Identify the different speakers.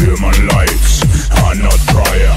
Speaker 1: Human lives are not prior.